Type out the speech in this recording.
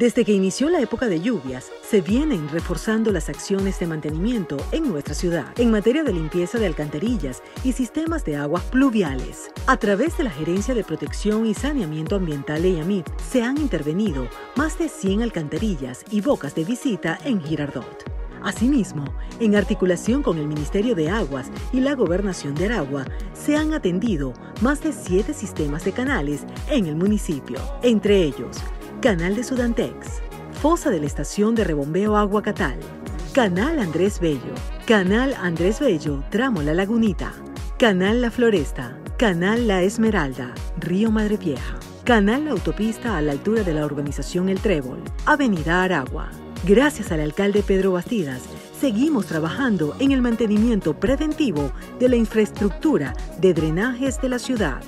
Desde que inició la época de lluvias, se vienen reforzando las acciones de mantenimiento en nuestra ciudad en materia de limpieza de alcantarillas y sistemas de aguas pluviales. A través de la Gerencia de Protección y Saneamiento Ambiental de Yamit, se han intervenido más de 100 alcantarillas y bocas de visita en Girardot. Asimismo, en articulación con el Ministerio de Aguas y la Gobernación de Aragua, se han atendido más de siete sistemas de canales en el municipio, entre ellos Canal de Sudantex, Fosa de la Estación de Rebombeo Agua Catal, Canal Andrés Bello, Canal Andrés Bello, Tramo La Lagunita, Canal La Floresta, Canal La Esmeralda, Río Madre Vieja, Canal La Autopista a la altura de la urbanización El Trébol, Avenida Aragua. Gracias al alcalde Pedro Bastidas, seguimos trabajando en el mantenimiento preventivo de la infraestructura de drenajes de la ciudad.